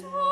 Jesus